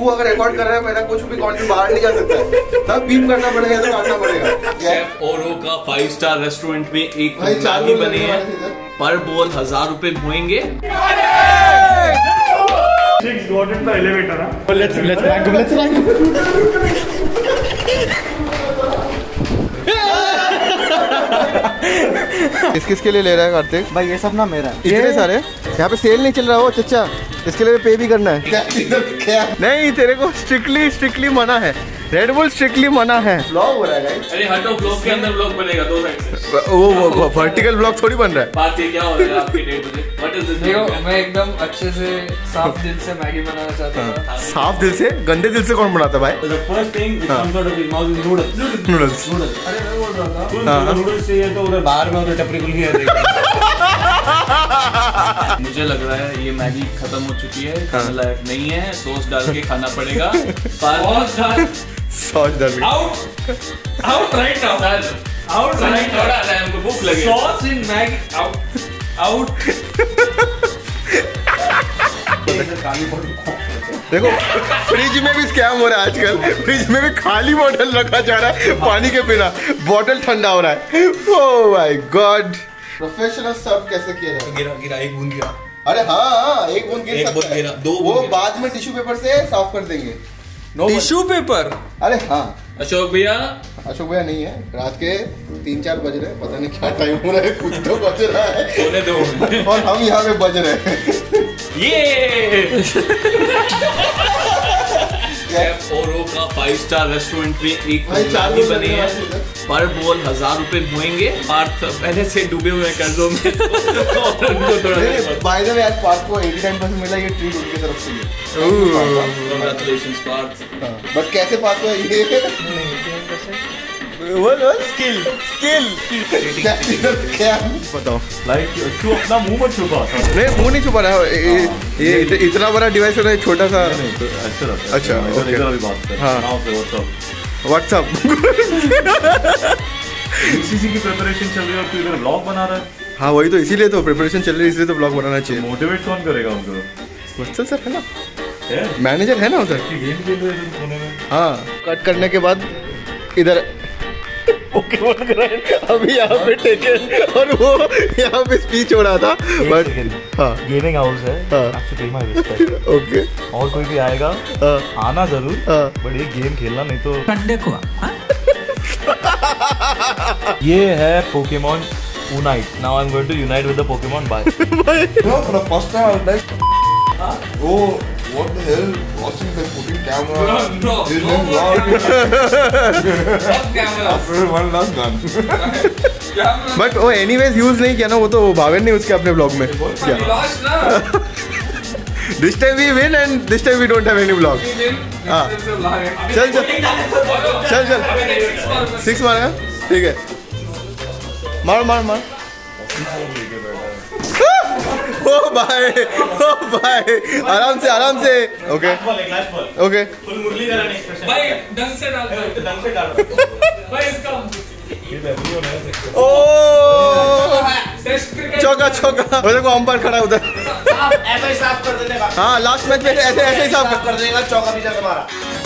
तू अगर रिकॉर्ड कर रहा है मेरा कुछ भी कंटेंट बाहर नहीं जा सकता है तब बीप करना पड़ेगा तो काटना पड़ेगा शेफ ओरो का फाइव स्टार रेस्टोरेंट में एक मैगी बने हैं। पर बोल हज़ार रुपए होंगे Six got in the elevator, huh? Let's let's rank him. Let's rank him. किस किस के लिए ले रहा है कार्तिक? भाई ये सब ना मेरा है। इतने सारे? यहाँ पे सेल नहीं चल रहा हो चचा। इसके लिए पे भी करना है। नहीं तेरे को स्ट्रिक्टली स्ट्रिक्टली मना है। रेड बुल स्ट्रिक्टली मना है। ब्लॉग हो रहा है अरे हटो ब्लॉग के अंदर ब्लॉग बनेगा दो साइड वो वो वर्टिकल ब्लॉग थोड़ी बन रहा है। बात ये क्या हो रहा है आपके डेट बजे देखो मैं एकदम अच्छे से साफ़ दिल से मैगी बनाना चाहता था। साफ़ दिल से? गंदे दिल से कौन बनाता भाई. नूडल्स अरे मैं बोल रहा था। Full हाँ, हाँ। चाहिए तो उधर बाहर में उधर टपरी खुल है मुझे लग रहा है ये मैगी खत्म हो चुकी है हाँ। खाने लायक नहीं है सॉस डाल के खाना पड़ेगा। सॉस डाल सॉस डाल के। Out out right now out right now थोड़ा सा हमको भूख लगे sauce in Maggi out out देखो फ्रिज में भी स्कैम हो रहा है आजकल। फ्रिज में भी खाली बोतल रखा जा रहा है पानी के बिना। बोतल ठंडा हो रहा है। Oh my god professional serve कैसे किया जाए? गिरा गिरा एक बूंद गिरा। अरे हाँ हाँ एक बूंद गिर सकता है। गिरा, दो वो बाद में टिश्यू पेपर से साफ़ कर देंगे। Tissue paper. अरे हाँ। अशोक भैया। अशोक भैया नहीं है। रात के तीन चार बज रहे पता नहीं क्या टाइम हो रहा है। कुछ तो बज रहा है। सोने दो। और हम यहाँ पे बज रहे हैं। ये। का फाइव स्टार रेस्टोरेंट में एक बने हैं। पर बोल हज़ार रुपए होंगे पार्थ पहले से डूबे हुए कर्जों में। और उनको थोड़ा बाय द वे आज पार्थ को 89% मिला ये ट्रीट उनकी तरफ़ से ही Congratulations, पार्थ। बट कैसे पास हुआ ये? बोल बोल स्किल स्किल क्या? बताओ। लाइक तू अपना मुँह मत छुपा नहीं मुँह नहीं छुपा रहा ये ये इतना बड़ा डिवाइस है छोटा सा। तो अच्छा अच्छा, इधर okay. बात कर। हाँ। व्हाट्सअप यूसीसी की प्रिपरेशन चल रही है और तू इधर ब्लॉग बना रहा है। हाँ वही तो इसीलिए तो प्रिपरेशन चल रही है इसलिए तो ब्लॉग बनाना चाहिए। मोटिवेट कौन करेगा उनको? वत्सल सर है? ना मैनेजर है ना उधर? हाँ कट करने के बाद इधर हैं। अभी यहाँ पे टेकन और वो यहाँ पे स्पीच हो रहा था बट हाँ गेमिंग हाउस है हाँ। ओके और कोई भी आएगा हाँ आना ज़रूर हाँ बट ये गेम खेलना नहीं तो ये है Pokemon Unite. Now I'm going to unite with the Pokemon. Bye. No, for the first time I was like, oh, what the hell? Watching the fucking camera. no, This no is more wrong. Camera After one last gun. But वो anyways use नहीं किया ना वो तो भावेन ने उसके अपने blog में. किया this time we win and this time we don't have any blog हाँ चल चल. चल चल. सिक्स मारेगा ठीक है. मार मार मार. ओ भाई ओ भाई आराम से आराम से ओके ओके फुल मुरली का एक्सप्रेशन भाई ढंग से डाल ढंग से डाल भाई इसका ओ चौका चौका वो देखो अंपायर खड़ा है उधर ऐसा ही साफ़ कर देने का हाँ लास्ट मैच में ऐसे ऐसे ही साफ़ कर कर देगा चौका पीछा तुम्हारा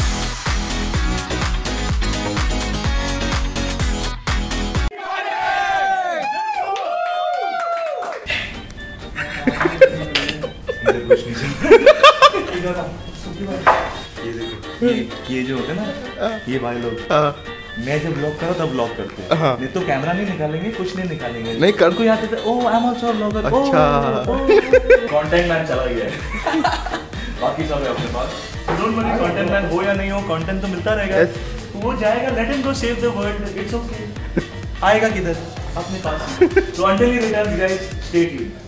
ये देखो ये ये जो होते ना ये भाई लोग हाँ, मैं जब ब्लॉग करा तब ब्लॉग करते हैं हाँ। नहीं तो कैमरा नहीं निकालेंगे कुछ नहीं निकालेंगे नहीं कर कोई आते थे oh I am also blogger अच्छा। कंटेंट मैन चला गया बाकी सब है अपने पास डोंट वरी कंटेंट मैन हो या नहीं हो कंटेंट तो मिलता रहेगा Yes. वो जाएगा let him go save the world it's okay आएगा किधर अपने पास तो until he returns guys stay tuned